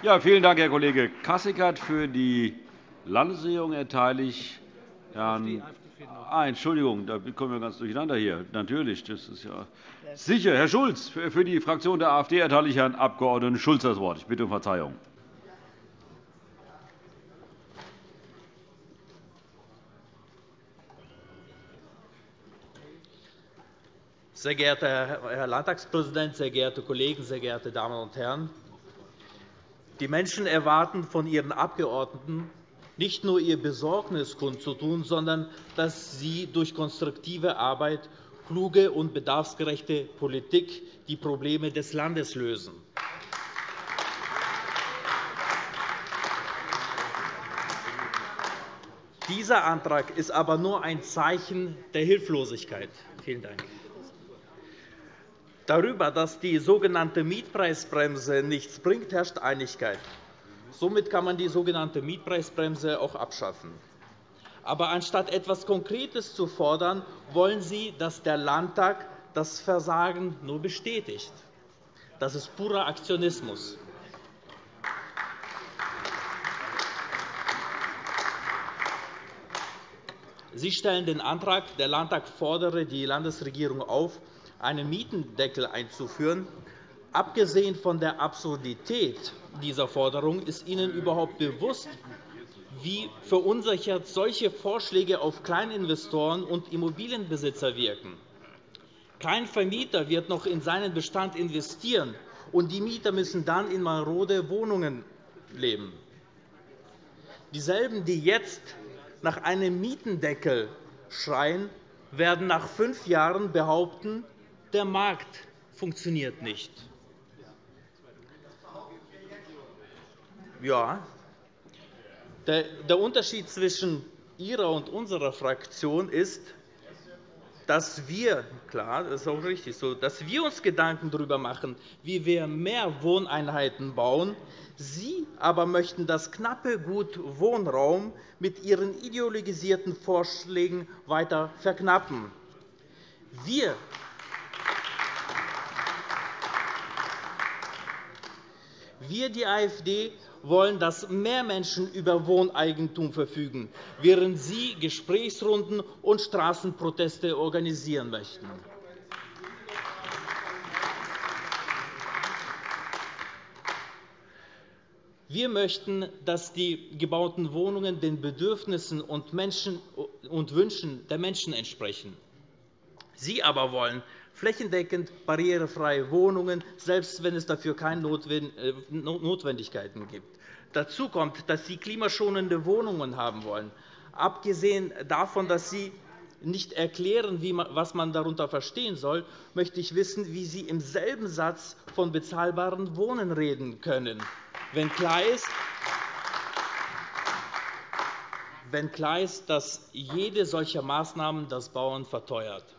Ja, vielen Dank, Herr Kollege Kasseckert. Für die Landesregierung erteile ich Herrn Ah, Entschuldigung, da kommen wir ganz durcheinander hier. Natürlich, das ist ja sicher. Herr Schulz, für die Fraktion der AfD erteile ich Herrn Abg. Schulz das Wort. Ich bitte um Verzeihung. Sehr geehrter Herr Landtagspräsident, sehr geehrte Kollegen, sehr geehrte Damen und Herren! Die Menschen erwarten von ihren Abgeordneten nicht nur ihr Besorgnis kundzutun, sondern dass sie durch konstruktive Arbeit, kluge und bedarfsgerechte Politik die Probleme des Landes lösen. Dieser Antrag ist aber nur ein Zeichen der Hilflosigkeit. Vielen Dank. Darüber, dass die sogenannte Mietpreisbremse nichts bringt, herrscht Einigkeit. Somit kann man die sogenannte Mietpreisbremse auch abschaffen. Aber anstatt etwas Konkretes zu fordern, wollen Sie, dass der Landtag das Versagen nur bestätigt. Das ist purer Aktionismus. Sie stellen den Antrag, der Landtag fordere die Landesregierung auf, einen Mietendeckel einzuführen. Abgesehen von der Absurdität dieser Forderung ist Ihnen überhaupt bewusst, wie verunsichert solche Vorschläge auf Kleininvestoren und Immobilienbesitzer wirken. Kein Vermieter wird noch in seinen Bestand investieren, und die Mieter müssen dann in marode Wohnungen leben. Dieselben, die jetzt nach einem Mietendeckel schreien, werden nach fünf Jahren behaupten, der Markt funktioniert nicht. Ja, der Unterschied zwischen Ihrer und unserer Fraktion ist, dass wir, klar, das ist auch richtig so, dass wir uns Gedanken darüber machen, wie wir mehr Wohneinheiten bauen. Sie aber möchten das knappe Gut Wohnraum mit Ihren ideologisierten Vorschlägen weiter verknappen. Wir Wir, die AfD, wollen, dass mehr Menschen über Wohneigentum verfügen, während Sie Gesprächsrunden und Straßenproteste organisieren möchten. Wir möchten, dass die gebauten Wohnungen den Bedürfnissen und Wünschen der Menschen entsprechen. Sie aber wollen, flächendeckend barrierefreie Wohnungen, selbst wenn es dafür keine äh, Notwendigkeiten gibt. Dazu kommt, dass Sie klimaschonende Wohnungen haben wollen. Abgesehen davon, dass Sie nicht erklären, was man darunter verstehen soll, möchte ich wissen, wie Sie im selben Satz von bezahlbaren Wohnen reden können, wenn klar ist, wenn klar ist, dass jede solcher Maßnahmen das Bauen verteuert.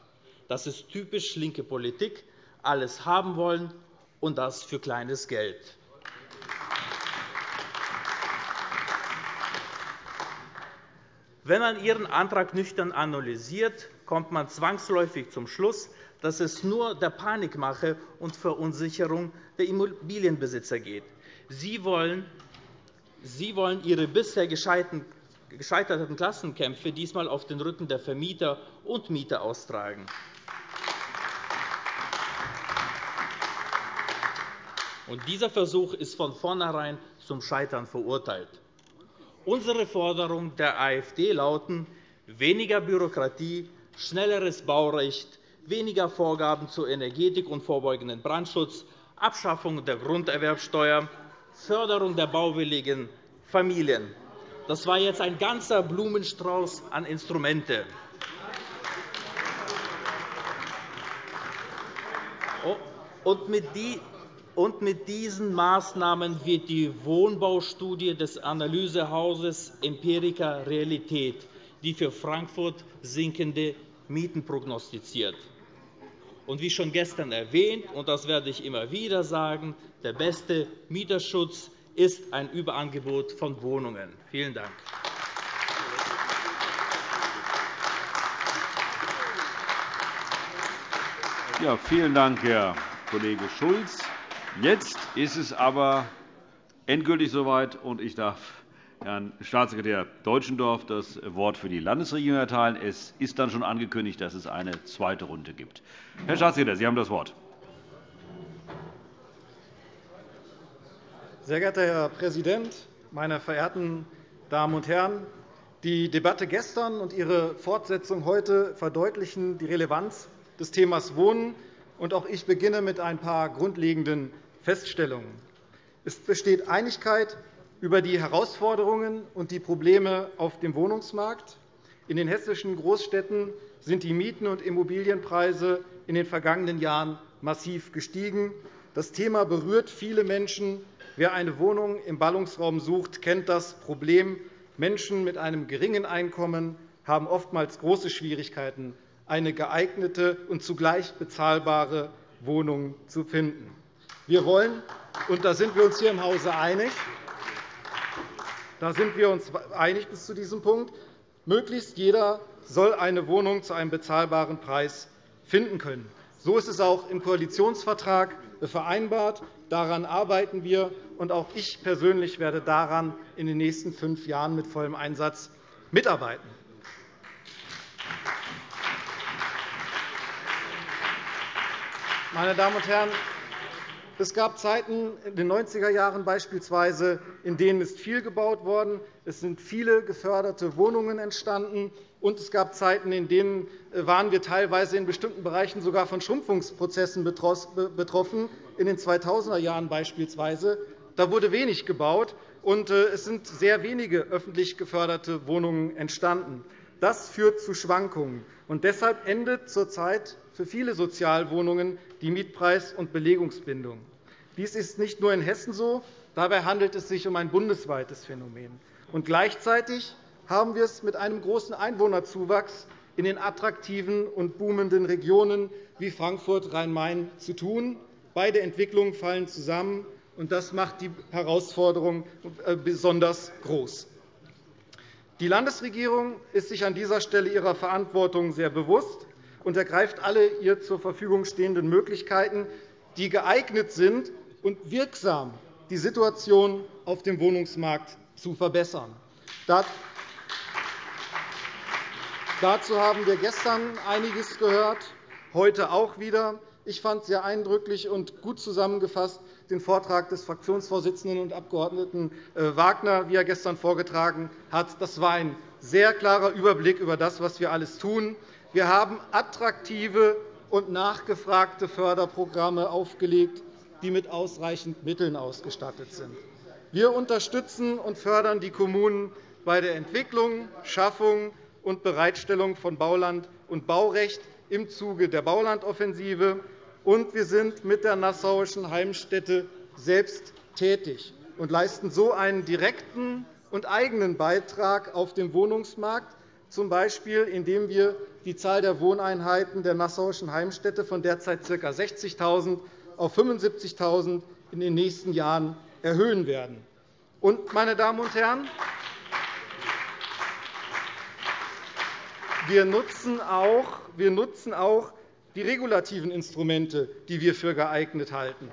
Das ist typisch linke Politik, alles haben wollen, und das für kleines Geld. Wenn man Ihren Antrag nüchtern analysiert, kommt man zwangsläufig zum Schluss, dass es nur der Panikmache und Verunsicherung der Immobilienbesitzer geht. Sie wollen, Sie wollen Ihre bisher gescheiterten Klassenkämpfe diesmal auf den Rücken der Vermieter und Mieter austragen. Und dieser Versuch ist von vornherein zum Scheitern verurteilt. Unsere Forderungen der AfD lauten weniger Bürokratie, schnelleres Baurecht, weniger Vorgaben zur Energetik und vorbeugenden Brandschutz, Abschaffung der Grunderwerbsteuer, Förderung der bauwilligen Familien. Das war jetzt ein ganzer Blumenstrauß an Instrumente. Und mit und mit diesen Maßnahmen wird die Wohnbaustudie des Analysehauses Empirica Realität, die für Frankfurt sinkende Mieten prognostiziert. Und wie schon gestern erwähnt, und das werde ich immer wieder sagen, der beste Mieterschutz ist ein Überangebot von Wohnungen. Vielen Dank. Ja, vielen Dank, Herr Kollege Schulz. Jetzt ist es aber endgültig soweit, und ich darf Herrn Staatssekretär Deutschendorf das Wort für die Landesregierung erteilen. Es ist dann schon angekündigt, dass es eine zweite Runde gibt. Herr Staatssekretär, Sie haben das Wort. Sehr geehrter Herr Präsident, meine verehrten Damen und Herren! Die Debatte gestern und ihre Fortsetzung heute verdeutlichen die Relevanz des Themas Wohnen. Auch ich beginne mit ein paar grundlegenden Feststellungen. Es besteht Einigkeit über die Herausforderungen und die Probleme auf dem Wohnungsmarkt. In den hessischen Großstädten sind die Mieten und Immobilienpreise in den vergangenen Jahren massiv gestiegen. Das Thema berührt viele Menschen. Wer eine Wohnung im Ballungsraum sucht, kennt das Problem. Menschen mit einem geringen Einkommen haben oftmals große Schwierigkeiten, eine geeignete und zugleich bezahlbare Wohnung zu finden. Wir wollen, und da sind wir uns hier im Hause einig, da sind wir uns einig bis zu diesem Punkt. Möglichst jeder soll eine Wohnung zu einem bezahlbaren Preis finden können. So ist es auch im Koalitionsvertrag vereinbart. Daran arbeiten wir, und auch ich persönlich werde daran in den nächsten fünf Jahren mit vollem Einsatz mitarbeiten. Meine Damen und Herren, es gab Zeiten in den 90er Jahren beispielsweise, in denen ist viel gebaut worden. Es sind viele geförderte Wohnungen entstanden. Und es gab Zeiten, in denen äh, waren wir teilweise in bestimmten Bereichen sogar von Schrumpfungsprozessen betroffen, in den 2000er Jahren beispielsweise. Da wurde wenig gebaut, und äh, es sind sehr wenige öffentlich geförderte Wohnungen entstanden. Das führt zu Schwankungen. Und deshalb endet zurzeit für viele Sozialwohnungen die Mietpreis- und Belegungsbindung. Dies ist nicht nur in Hessen so. Dabei handelt es sich um ein bundesweites Phänomen. Und gleichzeitig haben wir es mit einem großen Einwohnerzuwachs in den attraktiven und boomenden Regionen wie Frankfurt Rhein-Main zu tun. Beide Entwicklungen fallen zusammen, und das macht die Herausforderung äh, besonders groß. Die Landesregierung ist sich an dieser Stelle ihrer Verantwortung sehr bewusst und ergreift alle ihr zur Verfügung stehenden Möglichkeiten, die geeignet sind und wirksam die Situation auf dem Wohnungsmarkt zu verbessern. Dazu haben wir gestern einiges gehört, heute auch wieder. Ich fand sehr eindrücklich und gut zusammengefasst den Vortrag des Fraktionsvorsitzenden und Abg. Äh, Wagner, wie er gestern vorgetragen hat. Das war ein sehr klarer Überblick über das, was wir alles tun. Wir haben attraktive und nachgefragte Förderprogramme aufgelegt, die mit ausreichend Mitteln ausgestattet sind. Wir unterstützen und fördern die Kommunen bei der Entwicklung, Schaffung und Bereitstellung von Bauland und Baurecht im Zuge der Baulandoffensive und wir sind mit der Nassauischen Heimstätte selbst tätig und leisten so einen direkten und eigenen Beitrag auf dem Wohnungsmarkt, z. B. indem wir die Zahl der Wohneinheiten der Nassauischen Heimstätte von derzeit ca. 60.000 auf 75.000 in den nächsten Jahren erhöhen werden. Und, meine Damen und Herren, wir nutzen auch, wir nutzen auch die regulativen Instrumente, die wir für geeignet halten.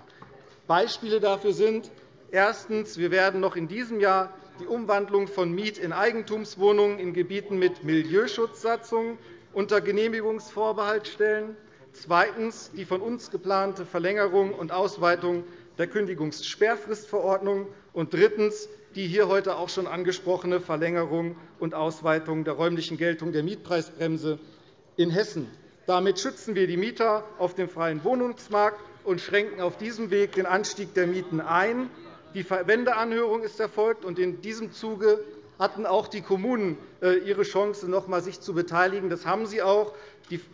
Beispiele dafür sind Erstens. Wir werden noch in diesem Jahr die Umwandlung von Miet- in Eigentumswohnungen in Gebieten mit Milieuschutzsatzungen unter Genehmigungsvorbehalt stellen. Zweitens. Die von uns geplante Verlängerung und Ausweitung der Kündigungssperrfristverordnung. Und drittens. Die hier heute auch schon angesprochene Verlängerung und Ausweitung der räumlichen Geltung der Mietpreisbremse in Hessen. Damit schützen wir die Mieter auf dem freien Wohnungsmarkt und schränken auf diesem Weg den Anstieg der Mieten ein. Die Verwendeanhörung ist erfolgt, und in diesem Zuge hatten auch die Kommunen äh, ihre Chance, noch einmal sich zu beteiligen. Das haben sie auch.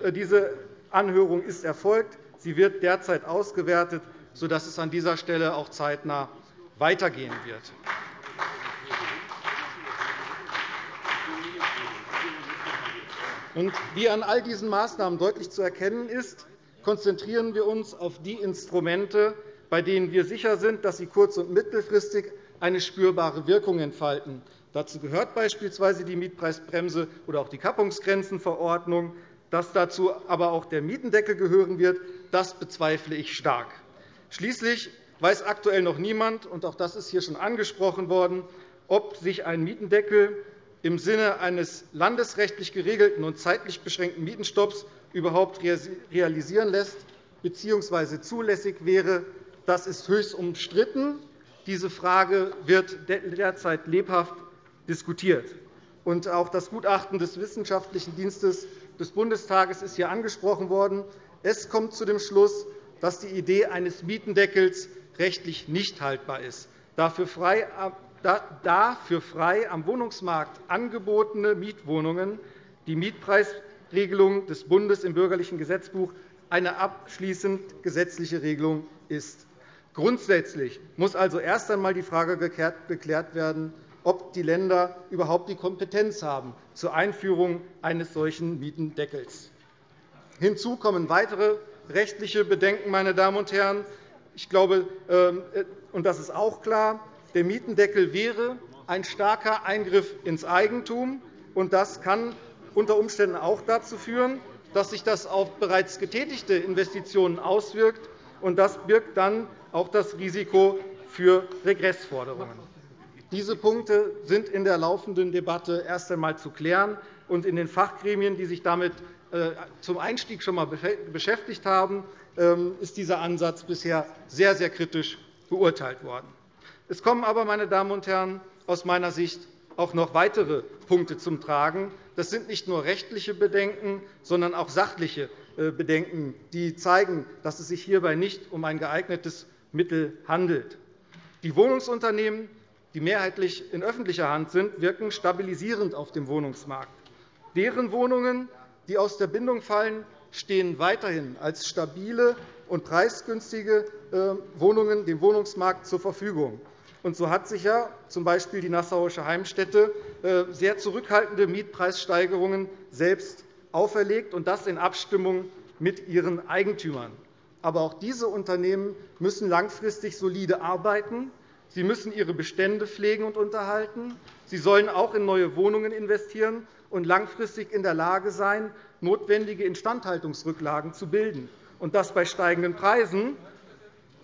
Äh, diese Anhörung ist erfolgt. Sie wird derzeit ausgewertet, sodass es an dieser Stelle auch zeitnah weitergehen wird. Und wie an all diesen Maßnahmen deutlich zu erkennen ist, konzentrieren wir uns auf die Instrumente, bei denen wir sicher sind, dass sie kurz- und mittelfristig eine spürbare Wirkung entfalten. Dazu gehört beispielsweise die Mietpreisbremse oder auch die Kappungsgrenzenverordnung. Dass dazu aber auch der Mietendeckel gehören wird, das bezweifle ich stark. Schließlich weiß aktuell noch niemand, und auch das ist hier schon angesprochen worden, ob sich ein Mietendeckel im Sinne eines landesrechtlich geregelten und zeitlich beschränkten Mietenstopps überhaupt realisieren lässt bzw. zulässig wäre. Das ist höchst umstritten. Diese Frage wird derzeit lebhaft diskutiert. auch das Gutachten des Wissenschaftlichen Dienstes des Bundestages ist hier angesprochen worden. Es kommt zu dem Schluss, dass die Idee eines Mietendeckels rechtlich nicht haltbar ist, da frei am Wohnungsmarkt angebotene Mietwohnungen die Mietpreisregelung des Bundes im Bürgerlichen Gesetzbuch eine abschließend gesetzliche Regelung ist. Grundsätzlich muss also erst einmal die Frage geklärt werden, ob die Länder überhaupt die Kompetenz haben zur Einführung eines solchen Mietendeckels. Hinzu kommen weitere rechtliche Bedenken. Meine Damen und Herren. Ich glaube, ähm, äh, und das ist auch klar, der Mietendeckel wäre ein starker Eingriff ins Eigentum. und Das kann unter Umständen auch dazu führen, dass sich das auf bereits getätigte Investitionen auswirkt. und Das birgt dann auch das Risiko für Regressforderungen. Diese Punkte sind in der laufenden Debatte erst einmal zu klären. und In den Fachgremien, die sich damit äh, zum Einstieg schon einmal beschäftigt haben, ähm, ist dieser Ansatz bisher sehr, sehr kritisch beurteilt worden. Es kommen aber, meine Damen und Herren, aus meiner Sicht auch noch weitere Punkte zum Tragen. Das sind nicht nur rechtliche Bedenken, sondern auch sachliche äh, Bedenken, die zeigen, dass es sich hierbei nicht um ein geeignetes Mittel handelt. Die Wohnungsunternehmen, die mehrheitlich in öffentlicher Hand sind, wirken stabilisierend auf dem Wohnungsmarkt. Deren Wohnungen die aus der Bindung fallen, stehen weiterhin als stabile und preisgünstige äh, Wohnungen dem Wohnungsmarkt zur Verfügung. Und so hat sich ja z. B. die Nassauische Heimstätte äh, sehr zurückhaltende Mietpreissteigerungen selbst auferlegt, und das in Abstimmung mit ihren Eigentümern. Aber auch diese Unternehmen müssen langfristig solide arbeiten. Sie müssen ihre Bestände pflegen und unterhalten. Sie sollen auch in neue Wohnungen investieren und langfristig in der Lage sein, notwendige Instandhaltungsrücklagen zu bilden. Und das bei steigenden Preisen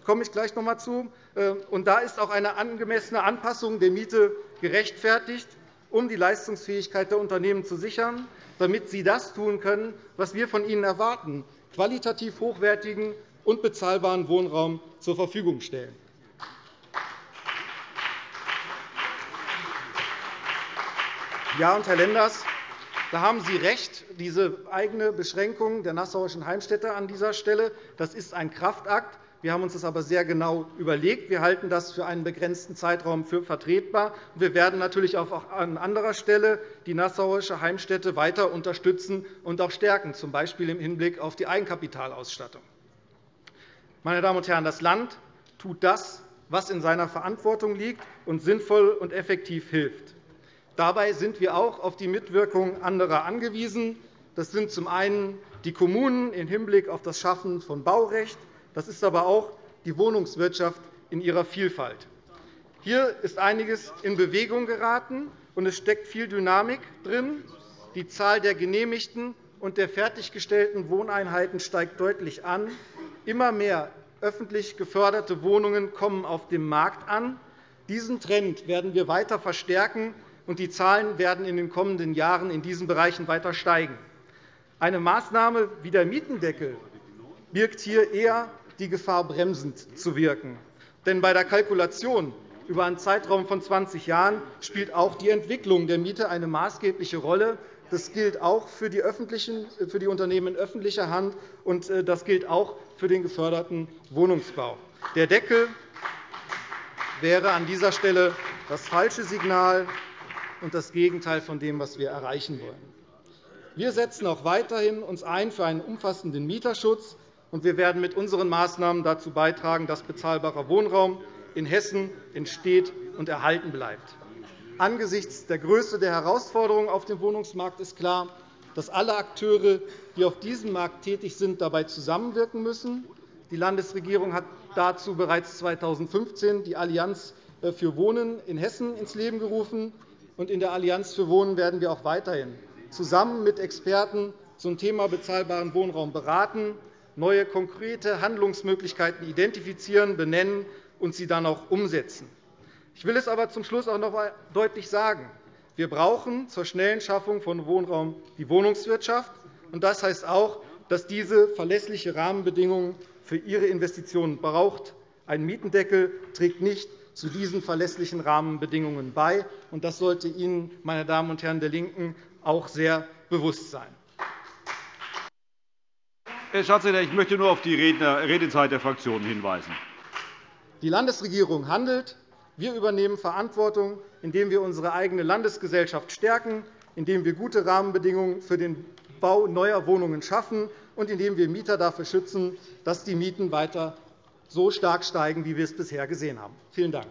komme ich gleich noch einmal zu. Äh, und da ist auch eine angemessene Anpassung der Miete gerechtfertigt, um die Leistungsfähigkeit der Unternehmen zu sichern, damit sie das tun können, was wir von ihnen erwarten, qualitativ hochwertigen und bezahlbaren Wohnraum zur Verfügung stellen. Ja, und Herr Lenders, da haben Sie recht, diese eigene Beschränkung der Nassauischen Heimstätte an dieser Stelle. Das ist ein Kraftakt. Wir haben uns das aber sehr genau überlegt. Wir halten das für einen begrenzten Zeitraum für vertretbar. Wir werden natürlich auch an anderer Stelle die Nassauische Heimstätte weiter unterstützen und auch stärken, z. B. im Hinblick auf die Eigenkapitalausstattung. Meine Damen und Herren, das Land tut das, was in seiner Verantwortung liegt und sinnvoll und effektiv hilft. Dabei sind wir auch auf die Mitwirkung anderer angewiesen. Das sind zum einen die Kommunen im Hinblick auf das Schaffen von Baurecht. Das ist aber auch die Wohnungswirtschaft in ihrer Vielfalt. Hier ist einiges in Bewegung geraten, und es steckt viel Dynamik drin. Die Zahl der genehmigten und der fertiggestellten Wohneinheiten steigt deutlich an. Immer mehr öffentlich geförderte Wohnungen kommen auf dem Markt an. Diesen Trend werden wir weiter verstärken und die Zahlen werden in den kommenden Jahren in diesen Bereichen weiter steigen. Eine Maßnahme wie der Mietendeckel birgt hier eher die Gefahr, bremsend zu wirken. Denn bei der Kalkulation über einen Zeitraum von 20 Jahren spielt auch die Entwicklung der Miete eine maßgebliche Rolle. Das gilt auch für die, für die Unternehmen in öffentlicher Hand, und äh, das gilt auch für den geförderten Wohnungsbau. Der Deckel wäre an dieser Stelle das falsche Signal und das Gegenteil von dem, was wir erreichen wollen. Wir setzen uns auch weiterhin ein für einen umfassenden Mieterschutz, und wir werden mit unseren Maßnahmen dazu beitragen, dass bezahlbarer Wohnraum in Hessen entsteht und erhalten bleibt. Angesichts der Größe der Herausforderungen auf dem Wohnungsmarkt ist klar, dass alle Akteure, die auf diesem Markt tätig sind, dabei zusammenwirken müssen. Die Landesregierung hat dazu bereits 2015 die Allianz für Wohnen in Hessen ins Leben gerufen und in der Allianz für Wohnen werden wir auch weiterhin zusammen mit Experten zum Thema bezahlbaren Wohnraum beraten, neue konkrete Handlungsmöglichkeiten identifizieren, benennen und sie dann auch umsetzen. Ich will es aber zum Schluss auch noch einmal deutlich sagen. Wir brauchen zur schnellen Schaffung von Wohnraum die Wohnungswirtschaft. Das heißt auch, dass diese verlässliche Rahmenbedingungen für ihre Investitionen braucht. Ein Mietendeckel trägt nicht zu diesen verlässlichen Rahmenbedingungen bei. Das sollte Ihnen, meine Damen und Herren der LINKEN, auch sehr bewusst sein. Herr Staatssekretär, ich möchte nur auf die Redezeit der Fraktionen hinweisen. Die Landesregierung handelt. Wir übernehmen Verantwortung, indem wir unsere eigene Landesgesellschaft stärken, indem wir gute Rahmenbedingungen für den Bau neuer Wohnungen schaffen und indem wir Mieter dafür schützen, dass die Mieten weiter so stark steigen, wie wir es bisher gesehen haben. Vielen Dank.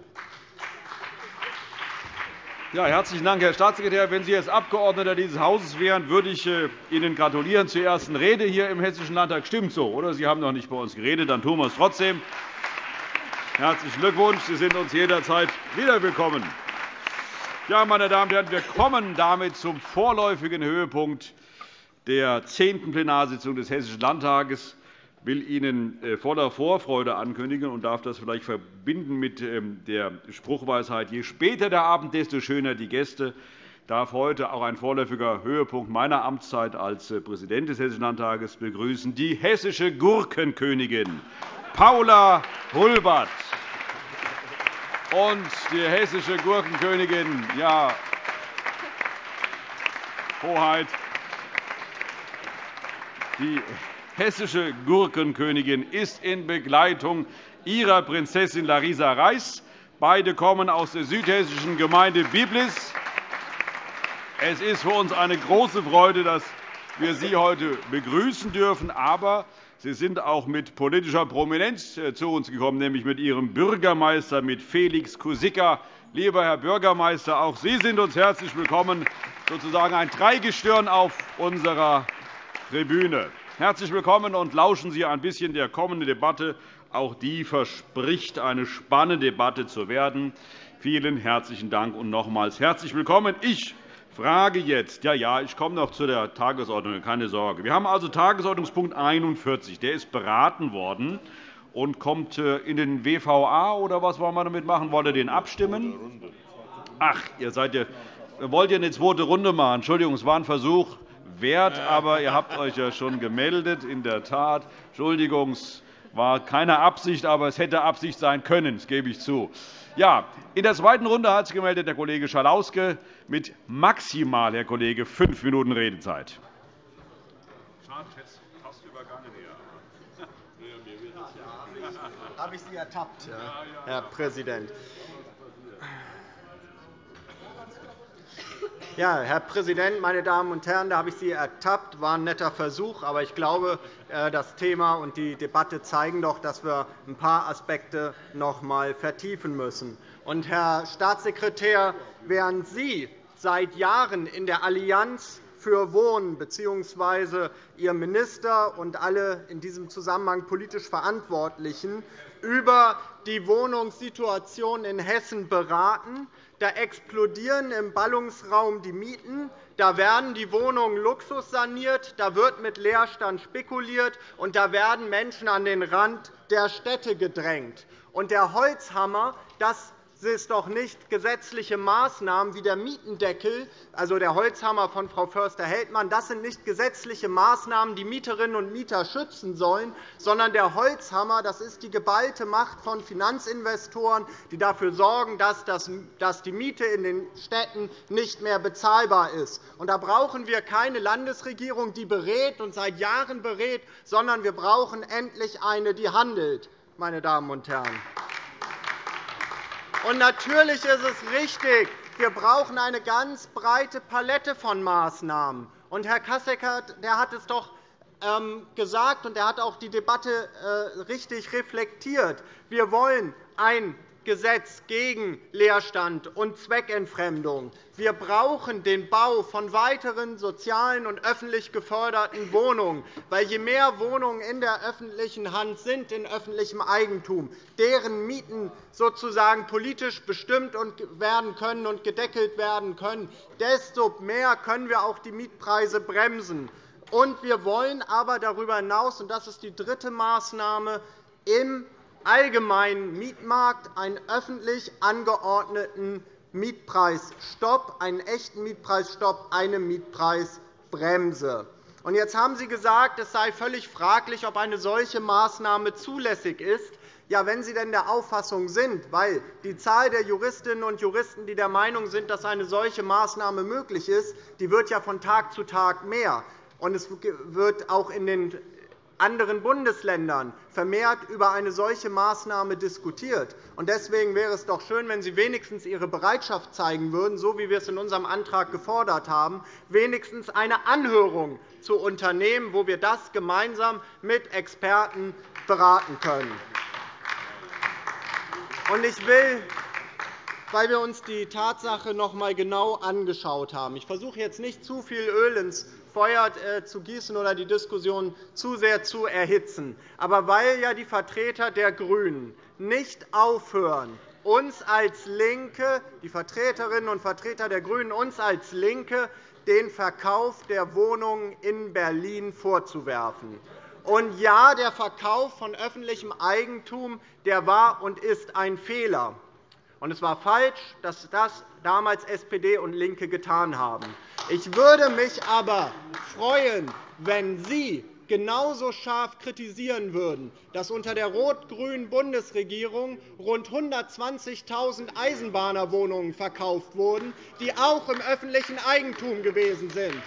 Ja, herzlichen Dank, Herr Staatssekretär. Wenn Sie jetzt Abgeordneter dieses Hauses wären, würde ich äh, Ihnen gratulieren zur ersten Rede hier im Hessischen Landtag. Stimmt so, oder? Sie haben noch nicht bei uns geredet, dann tun wir es trotzdem. Herzlichen Glückwunsch. Sie sind uns jederzeit wieder willkommen. Ja, meine Damen und Herren, wir kommen damit zum vorläufigen Höhepunkt der zehnten Plenarsitzung des Hessischen Landtages will Ihnen äh, voller Vorfreude ankündigen und darf das vielleicht verbinden mit ähm, der Spruchweisheit, je später der Abend, desto schöner die Gäste, darf heute auch ein vorläufiger Höhepunkt meiner Amtszeit als äh, Präsident des Hessischen Landtages begrüßen, die hessische Gurkenkönigin Paula Hulbert. Und die hessische Gurkenkönigin, ja, Hoheit, die hessische Gurkenkönigin ist in Begleitung ihrer Prinzessin Larisa Reis. Beide kommen aus der südhessischen Gemeinde Biblis. Es ist für uns eine große Freude, dass wir Sie heute begrüßen dürfen. Aber Sie sind auch mit politischer Prominenz äh, zu uns gekommen, nämlich mit Ihrem Bürgermeister, mit Felix Kusicka. Lieber Herr Bürgermeister, auch Sie sind uns herzlich willkommen, sozusagen ein Dreigestirn auf unserer Tribüne. Herzlich willkommen und lauschen Sie ein bisschen der kommenden Debatte. Auch die verspricht, eine spannende Debatte zu werden. Vielen herzlichen Dank und nochmals herzlich willkommen. Ich frage jetzt, ja, ja, ich komme noch zu der Tagesordnung, keine Sorge. Wir haben also Tagesordnungspunkt 41. Der ist beraten worden und kommt äh, in den WVA, oder was wollen wir damit machen? Wollt ihr den abstimmen? Ach, ihr seid ja, wollt ihr eine zweite Runde machen? Entschuldigung, es war ein Versuch wert, aber ihr habt euch ja schon gemeldet. In der Tat, Entschuldigung, es war keine Absicht, aber es hätte Absicht sein können, das gebe ich zu. Ja, in der zweiten Runde hat sich gemeldet der Kollege Schalauske mit maximal, Herr Kollege, fünf Minuten Redezeit. Habe ich Sie ertappt, Herr Präsident? Ja, Herr Präsident, meine Damen und Herren! Da habe ich Sie ertappt. war ein netter Versuch. Aber ich glaube, äh, das Thema und die Debatte zeigen doch, dass wir ein paar Aspekte noch einmal vertiefen müssen. Und, Herr Staatssekretär, während Sie seit Jahren in der Allianz für Wohnen bzw. Ihr Minister und alle in diesem Zusammenhang politisch Verantwortlichen über die Wohnungssituation in Hessen beraten, da explodieren im Ballungsraum die Mieten, da werden die Wohnungen luxussaniert, da wird mit Leerstand spekuliert, und da werden Menschen an den Rand der Städte gedrängt. Und der Holzhammer, das es doch nicht gesetzliche Maßnahmen wie der Mietendeckel, also der Holzhammer von Frau Förster-Heldmann, das sind nicht gesetzliche Maßnahmen, die Mieterinnen und Mieter schützen sollen, sondern der Holzhammer das ist die geballte Macht von Finanzinvestoren, die dafür sorgen, dass die Miete in den Städten nicht mehr bezahlbar ist. da brauchen wir keine Landesregierung, die berät und seit Jahren berät, sondern wir brauchen endlich eine, die handelt. Meine Damen und Herren. Und natürlich ist es richtig, wir brauchen eine ganz breite Palette von Maßnahmen. Und Herr Kassecker der hat es doch ähm, gesagt, und er hat auch die Debatte äh, richtig reflektiert. Wir wollen ein Gesetz gegen Leerstand und Zweckentfremdung. Wir brauchen den Bau von weiteren sozialen und öffentlich geförderten Wohnungen. Weil je mehr Wohnungen in der öffentlichen Hand sind, in öffentlichem Eigentum, deren Mieten sozusagen politisch bestimmt werden können und gedeckelt werden können, desto mehr können wir auch die Mietpreise bremsen. Und wir wollen aber darüber hinaus, und das ist die dritte Maßnahme, im allgemeinen Mietmarkt einen öffentlich angeordneten Mietpreisstopp, einen echten Mietpreisstopp, eine Mietpreisbremse. Jetzt haben Sie gesagt, es sei völlig fraglich, ob eine solche Maßnahme zulässig ist. Ja, wenn Sie denn der Auffassung sind, weil die Zahl der Juristinnen und Juristen, die der Meinung sind, dass eine solche Maßnahme möglich ist, die wird ja von Tag zu Tag mehr. Und es wird auch anderen Bundesländern vermehrt über eine solche Maßnahme diskutiert. Deswegen wäre es doch schön, wenn Sie wenigstens Ihre Bereitschaft zeigen würden, so wie wir es in unserem Antrag gefordert haben, wenigstens eine Anhörung zu unternehmen, wo wir das gemeinsam mit Experten beraten können. Ich will weil wir uns die Tatsache noch einmal genau angeschaut haben. Ich versuche jetzt nicht zu viel Öl ins Feuer äh, zu gießen oder die Diskussion zu sehr zu erhitzen. Aber weil ja die Vertreter der GRÜNEN nicht aufhören, uns als LINKE, die Vertreterinnen und Vertreter der GRÜNEN, uns als LINKE den Verkauf der Wohnungen in Berlin vorzuwerfen. Und ja, der Verkauf von öffentlichem Eigentum der war und ist ein Fehler. Und es war falsch, dass das damals SPD und LINKE getan haben. Ich würde mich aber freuen, wenn Sie genauso scharf kritisieren würden, dass unter der rot-grünen Bundesregierung rund 120.000 Eisenbahnerwohnungen verkauft wurden, die auch im öffentlichen Eigentum gewesen sind.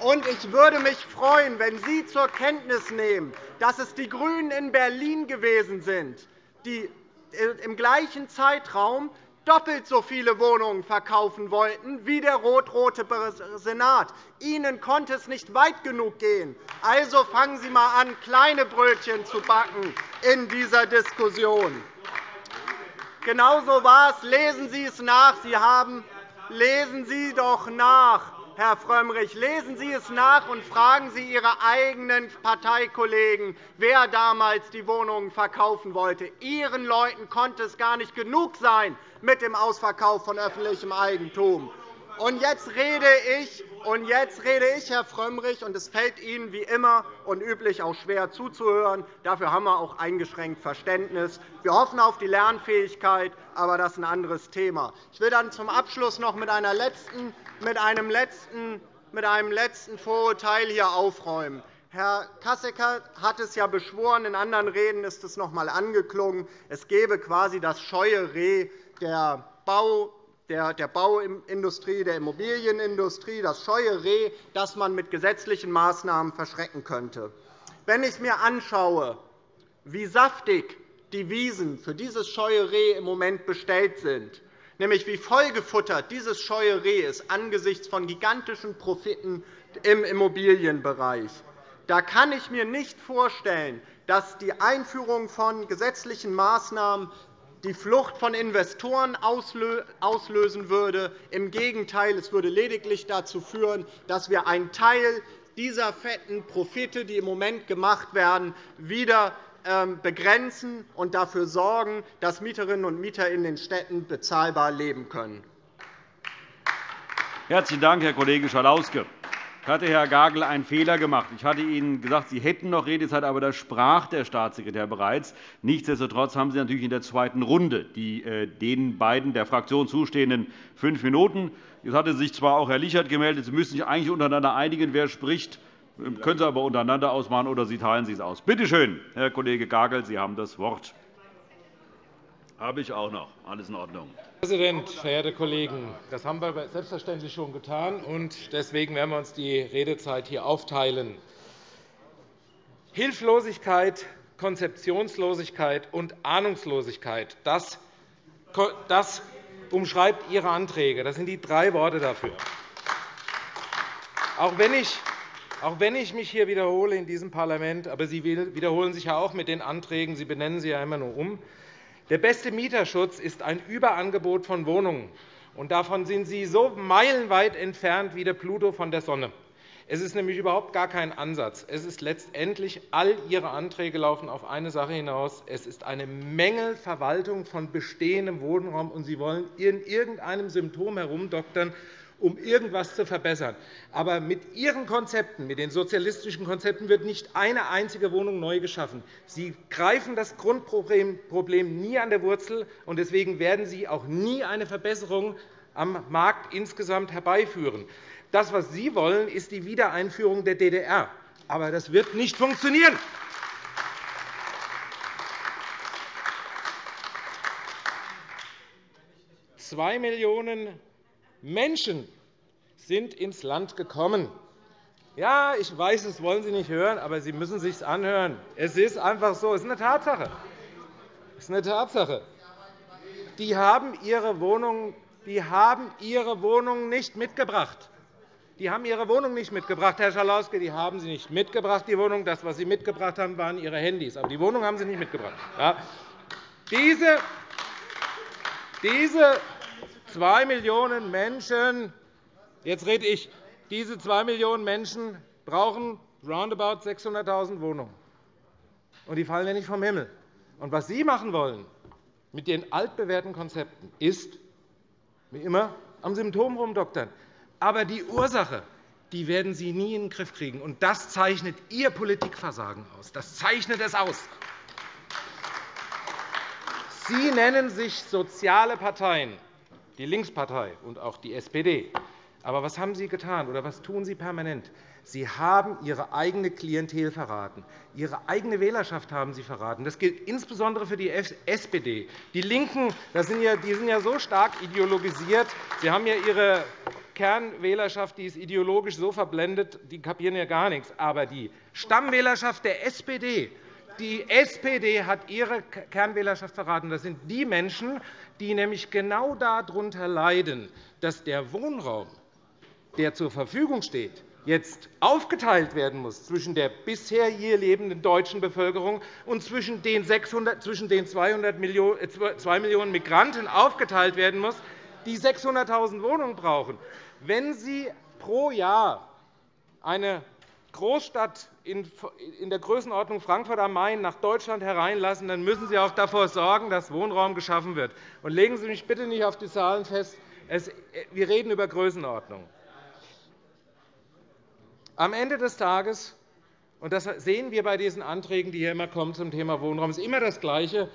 Und ich würde mich freuen, wenn Sie zur Kenntnis nehmen, dass es die GRÜNEN in Berlin gewesen sind, die im gleichen Zeitraum doppelt so viele Wohnungen verkaufen wollten wie der rot-rote Senat. Ihnen konnte es nicht weit genug gehen. Also fangen Sie einmal an, kleine Brötchen zu backen in dieser Diskussion. Genauso war es. Lesen Sie es nach. Sie haben Lesen Sie doch nach. Herr Frömmrich, lesen Sie es nach und fragen Sie Ihre eigenen Parteikollegen, wer damals die Wohnungen verkaufen wollte. Ihren Leuten konnte es gar nicht genug sein mit dem Ausverkauf von öffentlichem Eigentum. Und jetzt rede ich, und jetzt rede ich, Herr Frömmrich, und es fällt Ihnen wie immer und üblich auch schwer zuzuhören. Dafür haben wir auch eingeschränkt Verständnis. Wir hoffen auf die Lernfähigkeit, aber das ist ein anderes Thema. Ich will dann zum Abschluss noch mit, einer letzten, mit, einem, letzten, mit einem letzten Vorurteil hier aufräumen. Herr Kassecker hat es ja beschworen, in anderen Reden ist es noch einmal angeklungen, es gebe quasi das scheue Reh der Bau der Bauindustrie, der Immobilienindustrie, das scheue Reh, das man mit gesetzlichen Maßnahmen verschrecken könnte. Wenn ich mir anschaue, wie saftig die Wiesen für dieses scheue Reh im Moment bestellt sind, nämlich wie vollgefuttert dieses scheue Reh ist angesichts von gigantischen Profiten im Immobilienbereich, da kann ich mir nicht vorstellen, dass die Einführung von gesetzlichen Maßnahmen die Flucht von Investoren auslösen würde. Im Gegenteil, es würde lediglich dazu führen, dass wir einen Teil dieser fetten Profite, die im Moment gemacht werden, wieder ähm, begrenzen und dafür sorgen, dass Mieterinnen und Mieter in den Städten bezahlbar leben können. Herzlichen Dank, Herr Kollege Schalauske hatte Herr Gagel einen Fehler gemacht. Ich hatte Ihnen gesagt, Sie hätten noch Redezeit, aber da sprach der Staatssekretär bereits. Nichtsdestotrotz haben Sie natürlich in der zweiten Runde die äh, den beiden der Fraktion zustehenden fünf Minuten. Jetzt hatte sich zwar auch Herr Lichert gemeldet, Sie müssen sich eigentlich untereinander einigen, wer spricht. Können Sie aber untereinander ausmachen, oder Sie teilen Sie es aus. Bitte schön, Herr Kollege Gagel, Sie haben das Wort. Habe ich auch noch. Alles in Ordnung. Herr Präsident, verehrte Kollegen! Das haben wir selbstverständlich schon getan, und deswegen werden wir uns die Redezeit hier aufteilen. Hilflosigkeit, Konzeptionslosigkeit und Ahnungslosigkeit, das, das umschreibt Ihre Anträge. Das sind die drei Worte dafür. Auch wenn ich auch wenn ich mich hier wiederhole in diesem Parlament, aber Sie wiederholen sich ja auch mit den Anträgen, Sie benennen sie ja immer nur um, der beste Mieterschutz ist ein Überangebot von Wohnungen. Und davon sind Sie so meilenweit entfernt wie der Pluto von der Sonne. Es ist nämlich überhaupt gar kein Ansatz. Es ist letztendlich, all Ihre Anträge laufen auf eine Sache hinaus. Es ist eine Mängelverwaltung von bestehendem Wohnraum, und Sie wollen in irgendeinem Symptom herumdoktern um irgendetwas zu verbessern. Aber mit Ihren Konzepten, mit den sozialistischen Konzepten, wird nicht eine einzige Wohnung neu geschaffen. Sie greifen das Grundproblem nie an der Wurzel, und deswegen werden Sie auch nie eine Verbesserung am Markt insgesamt herbeiführen. Das, was Sie wollen, ist die Wiedereinführung der DDR. Aber das wird nicht funktionieren. Zwei Millionen Menschen sind ins Land gekommen. Ja, ich weiß, das wollen Sie nicht hören, aber Sie müssen es sich anhören. Es ist einfach so. Es ist eine Tatsache. Es ist eine Tatsache. Die haben ihre Wohnungen die haben ihre Wohnungen nicht mitgebracht. Die haben ihre Wohnung nicht mitgebracht, Herr Schalauske. Die haben sie nicht mitgebracht, die Wohnung. Das, was sie mitgebracht haben, waren ihre Handys. Aber die Wohnung haben sie nicht mitgebracht. Ja. Diese, diese 2 Millionen Menschen, jetzt rede ich, diese 2 Millionen Menschen brauchen roundabout 600.000 Wohnungen. Und die fallen ja nicht vom Himmel. Und was Sie machen wollen mit den altbewährten Konzepten ist, wie immer, am Symptom rumdoktern. Aber die Ursache die werden Sie nie in den Griff kriegen. Und das zeichnet Ihr Politikversagen aus. Das zeichnet es aus. Sie nennen sich soziale Parteien, die Linkspartei und auch die SPD. Aber was haben Sie getan oder was tun Sie permanent? Sie haben Ihre eigene Klientel verraten. Ihre eigene Wählerschaft haben Sie verraten. Das gilt insbesondere für die SPD. Die LINKEN die sind ja so stark ideologisiert. Sie haben ja Ihre Kernwählerschaft die ist ideologisch so verblendet, die kapieren ja gar nichts. Aber die Stammwählerschaft der SPD, die SPD hat ihre Kernwählerschaft verraten. Das sind die Menschen, die nämlich genau darunter leiden, dass der Wohnraum, der zur Verfügung steht, jetzt aufgeteilt werden muss zwischen der bisher hier lebenden deutschen Bevölkerung und zwischen den, 600, zwischen den 200 Millionen, 2 Millionen Migranten aufgeteilt werden muss, die 600.000 Wohnungen brauchen. Wenn Sie pro Jahr eine Großstadt in der Größenordnung Frankfurt am Main nach Deutschland hereinlassen, dann müssen Sie auch dafür sorgen, dass Wohnraum geschaffen wird. Und legen Sie mich bitte nicht auf die Zahlen fest. Wir reden über Größenordnung. Am Ende des Tages, und das sehen wir bei diesen Anträgen, die hier immer kommen zum Thema Wohnraum, ist immer das Gleiche.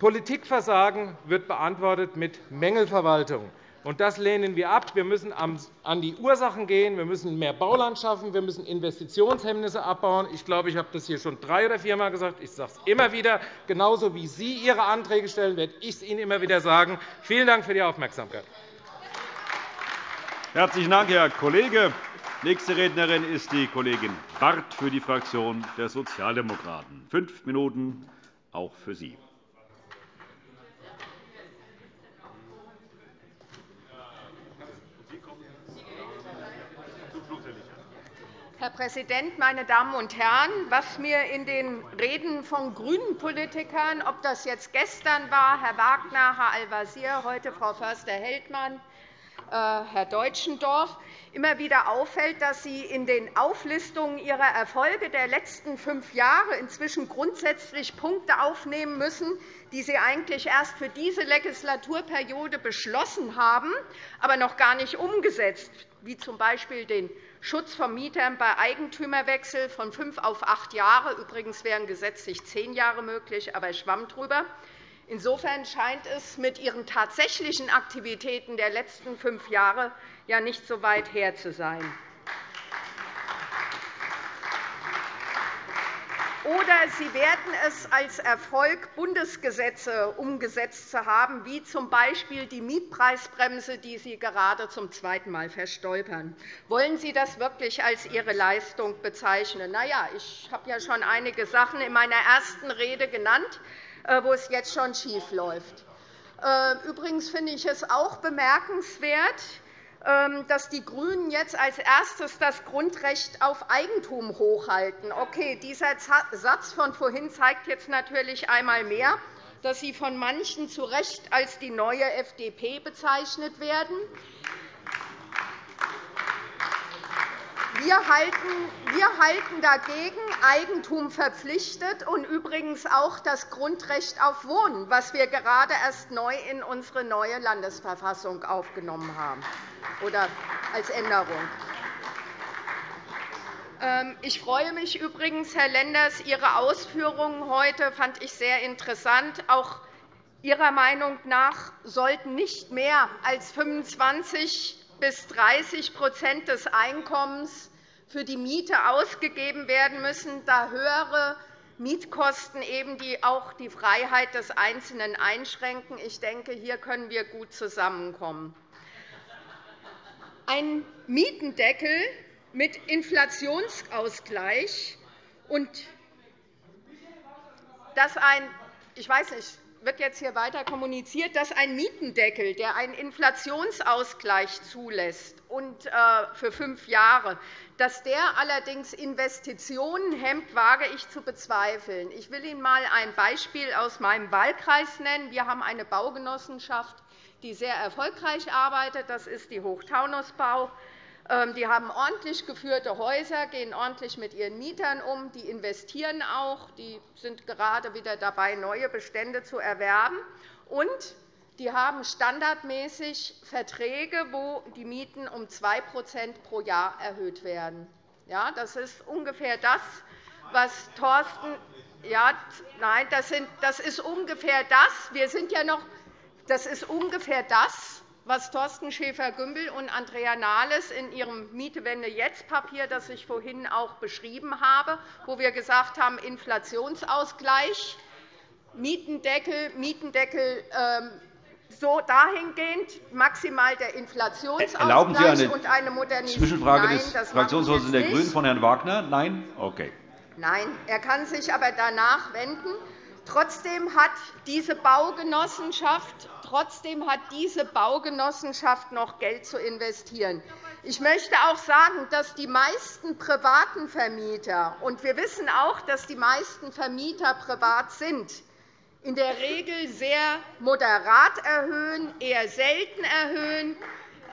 Politikversagen wird beantwortet mit Mängelverwaltung. Und das lehnen wir ab. Wir müssen an die Ursachen gehen. Wir müssen mehr Bauland schaffen. Wir müssen Investitionshemmnisse abbauen. Ich glaube, ich habe das hier schon drei oder vier Mal gesagt. Ich sage es immer wieder. Genauso wie Sie Ihre Anträge stellen, werde ich es Ihnen immer wieder sagen. Vielen Dank für die Aufmerksamkeit. Herzlichen Dank, Herr Kollege. Nächste Rednerin ist die Kollegin Barth für die Fraktion der Sozialdemokraten. Fünf Minuten auch für Sie. Herr Präsident, meine Damen und Herren! Was mir in den Reden von grünen Politikern, ob das jetzt gestern war, Herr Wagner, Herr Al-Wazir, heute Frau Förster-Heldmann, äh, Herr Deutschendorf, immer wieder auffällt, dass Sie in den Auflistungen Ihrer Erfolge der letzten fünf Jahre inzwischen grundsätzlich Punkte aufnehmen müssen, die Sie eigentlich erst für diese Legislaturperiode beschlossen haben, aber noch gar nicht umgesetzt, wie z. B. den Schutz von Mietern bei Eigentümerwechsel von fünf auf acht Jahre. Übrigens wären gesetzlich zehn Jahre möglich, aber schwamm drüber. Insofern scheint es mit Ihren tatsächlichen Aktivitäten der letzten fünf Jahre ja nicht so weit her zu sein. Oder Sie werden es als Erfolg, Bundesgesetze umgesetzt zu haben, wie z. B. die Mietpreisbremse, die Sie gerade zum zweiten Mal verstolpern. Wollen Sie das wirklich als Ihre Leistung bezeichnen? Na ja, ich habe ja schon einige Sachen in meiner ersten Rede genannt. Äh, wo es jetzt schon schief läuft. Äh, übrigens finde ich es auch bemerkenswert, dass die GRÜNEN jetzt als erstes das Grundrecht auf Eigentum hochhalten. Okay, dieser Satz von vorhin zeigt jetzt natürlich einmal mehr, dass Sie von manchen zu Recht als die neue FDP bezeichnet werden. Wir halten, dagegen Eigentum verpflichtet und übrigens auch das Grundrecht auf Wohnen, was wir gerade erst neu in unsere neue Landesverfassung aufgenommen haben oder als Änderung. Ähm, ich freue mich übrigens, Herr Lenders, Ihre Ausführungen heute fand ich sehr interessant. Auch Ihrer Meinung nach sollten nicht mehr als 25 bis 30% des Einkommens für die Miete ausgegeben werden müssen, da höhere Mietkosten eben die auch die Freiheit des Einzelnen einschränken. Ich denke, hier können wir gut zusammenkommen. Ein Mietendeckel mit Inflationsausgleich und dass ein ich weiß nicht, wird jetzt hier weiter kommuniziert, dass ein Mietendeckel, der einen Inflationsausgleich zulässt und äh, für fünf Jahre, dass der allerdings Investitionen hemmt, wage ich zu bezweifeln. Ich will Ihnen einmal ein Beispiel aus meinem Wahlkreis nennen. Wir haben eine Baugenossenschaft, die sehr erfolgreich arbeitet. Das ist die Hochtaunusbau. Ähm, die haben ordentlich geführte Häuser, gehen ordentlich mit ihren Mietern um, die investieren auch, die sind gerade wieder dabei, neue Bestände zu erwerben. Und die haben standardmäßig Verträge, wo die Mieten um 2% pro Jahr erhöht werden. Ja, das ist ungefähr das, was Thorsten ja, nein, das, sind, das ist ungefähr das. Wir sind ja noch, das ist ungefähr das, was Thorsten Schäfer-Gümbel und Andrea Nahles in ihrem Mietewende-Jetzt-Papier, das ich vorhin auch beschrieben habe, wo wir gesagt haben, Inflationsausgleich, Mietendeckel, Mietendeckel ähm, so dahingehend maximal der Inflationsausgleich Erlauben Sie eine und eine Modernisierung. Zwischenfrage des Fraktionsvorsitzenden der GRÜNEN von Herrn Wagner? Nein? Okay. Nein, er kann sich aber danach wenden. Trotzdem hat diese Baugenossenschaft, trotzdem hat diese Baugenossenschaft noch Geld zu investieren. Ich möchte auch sagen, dass die meisten privaten Vermieter, und wir wissen auch, dass die meisten Vermieter privat sind, in der Regel sehr moderat erhöhen, eher selten erhöhen.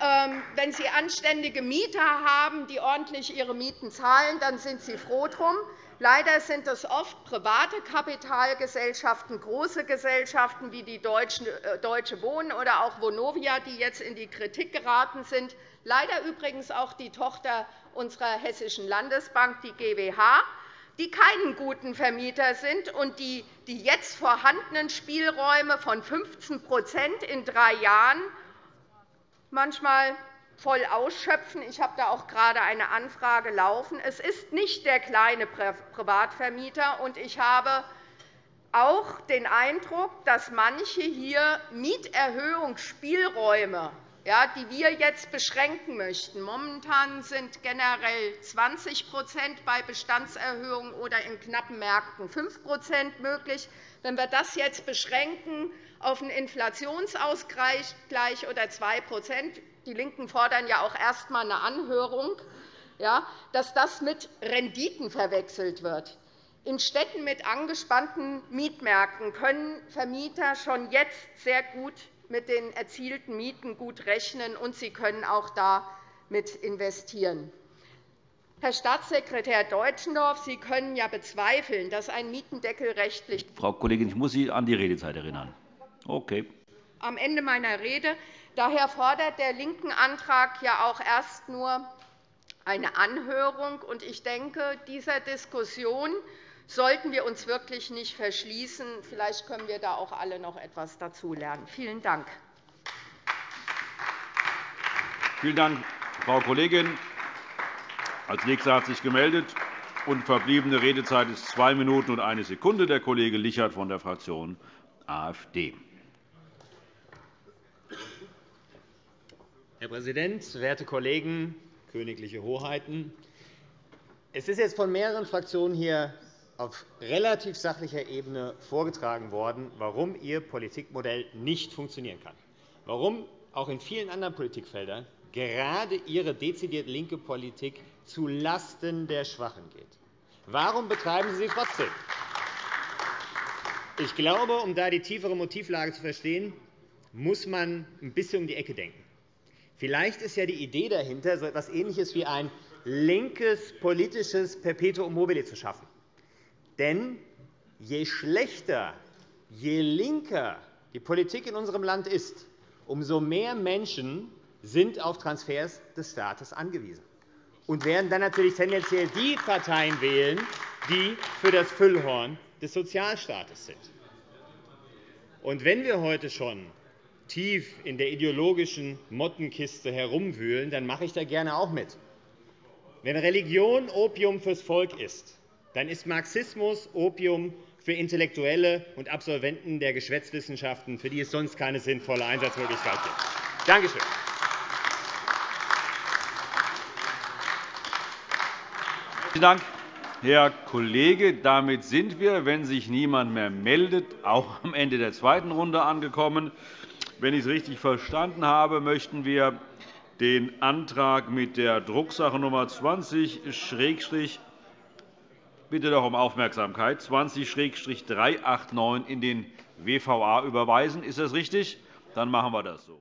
Ähm, wenn Sie anständige Mieter haben, die ordentlich ihre Mieten zahlen, dann sind Sie froh darum. Leider sind es oft private Kapitalgesellschaften, große Gesellschaften wie die äh, Deutsche Wohnen oder auch Vonovia, die jetzt in die Kritik geraten sind. Leider übrigens auch die Tochter unserer Hessischen Landesbank, die GWH, die keinen guten Vermieter sind und die die jetzt vorhandenen Spielräume von 15% in drei Jahren manchmal voll ausschöpfen. Ich habe da auch gerade eine Anfrage laufen. Es ist nicht der kleine Privatvermieter, und ich habe auch den Eindruck, dass manche hier Mieterhöhungsspielräume, die wir jetzt beschränken möchten. Momentan sind generell 20% bei Bestandserhöhungen oder in knappen Märkten 5% möglich. Wenn wir das jetzt beschränken auf einen Inflationsausgleich oder 2 die LINKEN fordern ja auch erst einmal eine Anhörung, dass das mit Renditen verwechselt wird. In Städten mit angespannten Mietmärkten können Vermieter schon jetzt sehr gut mit den erzielten Mieten gut rechnen, und sie können auch damit investieren. Herr Staatssekretär Deutschendorf, Sie können ja bezweifeln, dass ein Mietendeckel rechtlich Frau Kollegin, ich muss Sie an die Redezeit erinnern. Okay. Am Ende meiner Rede Daher fordert der linken Antrag ja auch erst nur eine Anhörung. Ich denke, dieser Diskussion sollten wir uns wirklich nicht verschließen. Vielleicht können wir da auch alle noch etwas dazulernen. Vielen Dank. Vielen Dank, Frau Kollegin. Als Nächster hat sich gemeldet und verbliebene Redezeit ist zwei Minuten und eine Sekunde. Der Kollege Lichert von der Fraktion AfD. Herr Präsident, werte Kollegen, königliche Hoheiten! Es ist jetzt von mehreren Fraktionen hier auf relativ sachlicher Ebene vorgetragen worden, warum Ihr Politikmodell nicht funktionieren kann, warum auch in vielen anderen Politikfeldern gerade Ihre dezidiert linke Politik zulasten der Schwachen geht. Warum betreiben Sie sie trotzdem? Ich glaube, um da die tiefere Motivlage zu verstehen, muss man ein bisschen um die Ecke denken. Vielleicht ist ja die Idee dahinter so etwas Ähnliches wie ein linkes politisches Perpetuum mobile zu schaffen. Denn je schlechter, je linker die Politik in unserem Land ist, umso mehr Menschen sind auf Transfers des Staates angewiesen und werden dann natürlich tendenziell die Parteien wählen, die für das Füllhorn des Sozialstaates sind. Und wenn wir heute schon tief in der ideologischen Mottenkiste herumwühlen, dann mache ich da gerne auch mit. Wenn Religion Opium fürs Volk ist, dann ist Marxismus Opium für Intellektuelle und Absolventen der Geschwätzwissenschaften, für die es sonst keine sinnvolle Einsatzmöglichkeit gibt. Danke schön. Vielen Dank, Herr Kollege. Damit sind wir, wenn sich niemand mehr meldet, auch am Ende der zweiten Runde angekommen. Wenn ich es richtig verstanden habe, möchten wir den Antrag mit der Drucksache Nummer 20 bitte doch um Aufmerksamkeit 20-389 in den WVA überweisen. Ist das richtig? Dann machen wir das so.